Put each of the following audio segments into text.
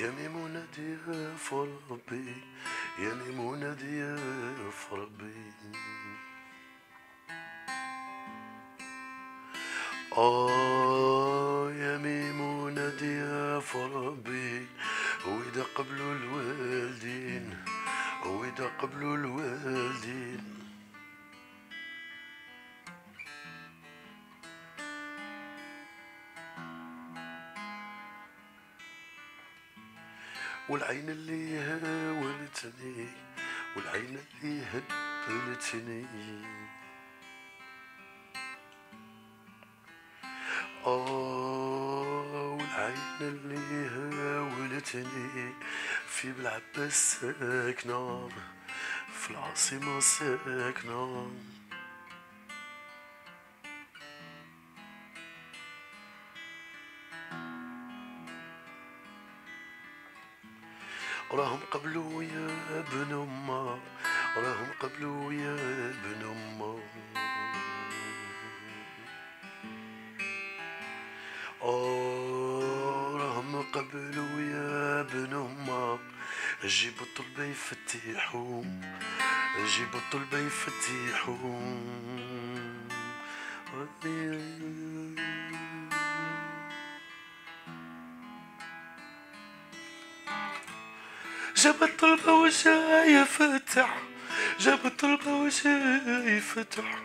يا ميمونة ضياف ربي يا ميمونة ضياف ربي آه يا ميمونة ضياف ربي وإذا قبلوا الوالدين وإذا قبلوا الوالدين. والعين اللي هاولتني والعين اللي هبلتني آه والعين اللي هاولتني في بالعباس ساكنة في العاصمة ساكنة. راهم قبلوا يا ابن أمه راهم قبلوا يا ابن آه راهم قبلوا يا ابن أمه. جيبوا الطلبة يفتحوا جيبوا الطلبة يفتحوا جاب الطلبة وجاي يفتح جاب الطلبة وجاي يفتح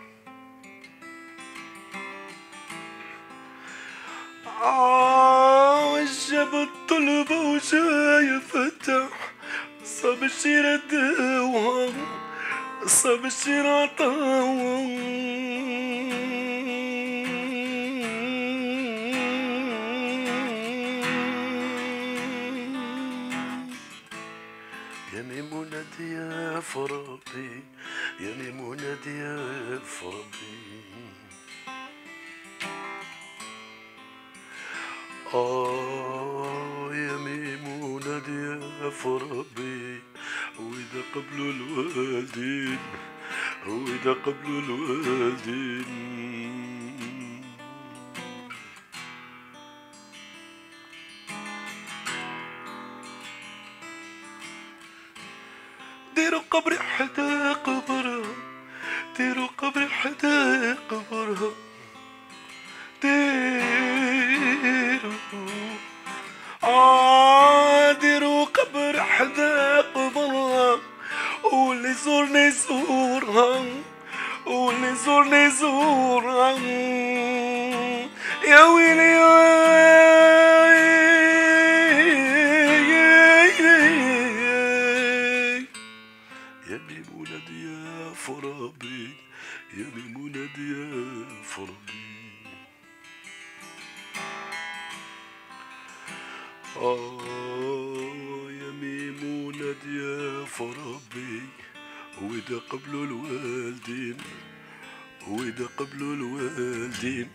آه جاب الطلبة وجاي يفتح صاب الشيرة دوا صاب الشيرة يا ميمونة ضياف ربي يا ميمونة ضياف ربي آه يا ميمونة ضياف ربي وإذا قبلوا الوالدين وإذا قبلوا الوالدين. قبر حدا قبرها ديروا قبر حدا قبرها ديروا آه ديروا قبر حدا قبرها واللي يزورني يزورها واللي يزورني يزورها يا ويلي. ضياف ربي يا ميمونة ضياف ربي آه يا ميمونة ضياف ربي وإذا قبلوا الوالدين وإذا قبلوا الوالدين.